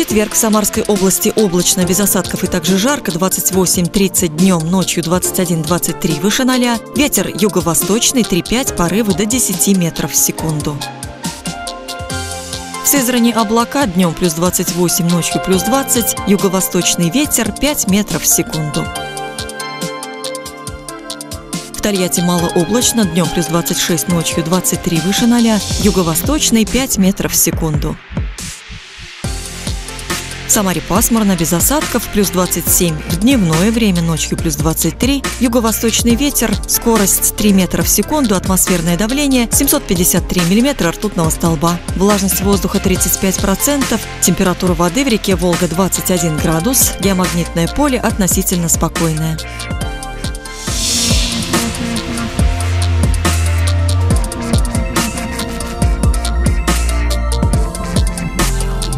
четверг в Самарской области облачно, без осадков и также жарко, 28-30 днем, ночью 21-23 выше 0. Ветер юго-восточный 3-5, порывы до 10 метров в секунду. В Сызрани облака днем плюс 28, ночью плюс 20, юго-восточный ветер 5 метров в секунду. В Тольятти малооблачно, днем плюс 26, ночью 23 выше 0, юго-восточный 5 метров в секунду. В Самаре пасмурно, без осадков, плюс 27. В дневное время ночью плюс 23. Юго-восточный ветер, скорость 3 метра в секунду, атмосферное давление 753 миллиметра ртутного столба. Влажность воздуха 35%, температура воды в реке Волга 21 градус, геомагнитное поле относительно спокойное.